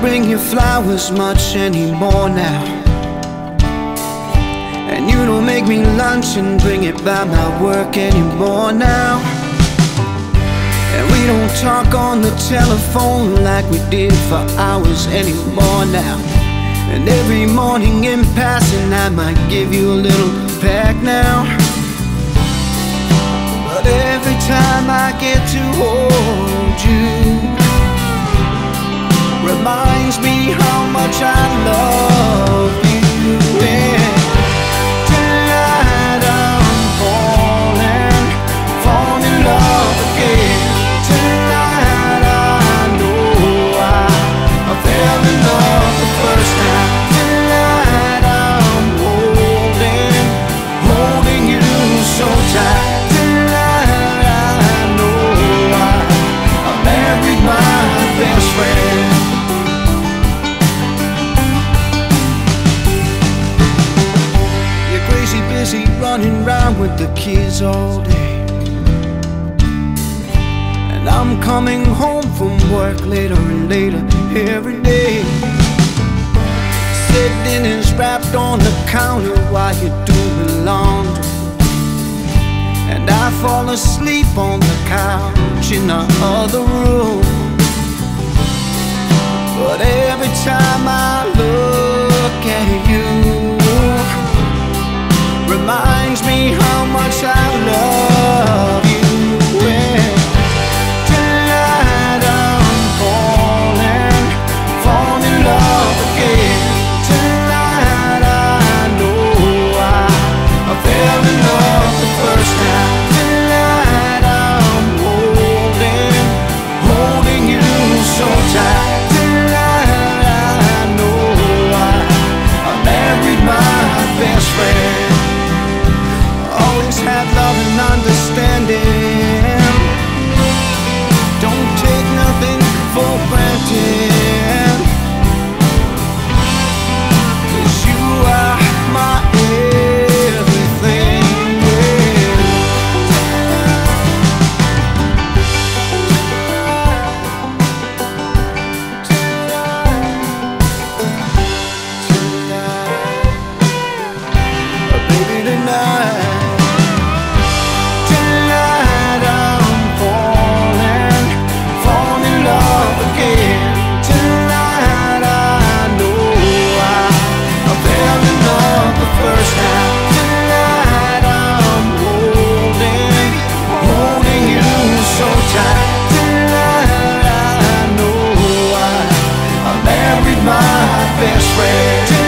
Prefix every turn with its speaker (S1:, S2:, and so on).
S1: bring you flowers much anymore now. And you don't make me lunch and bring it by my work anymore now. And we don't talk on the telephone like we did for hours anymore now. And every morning in passing, I might give you a little peck now. But every time I get to hold you, busy running around with the kids all day. And I'm coming home from work later and later every day. Sitting is wrapped on the counter while you're doing laundry. And I fall asleep on the couch in the other room. But every time I my best friend.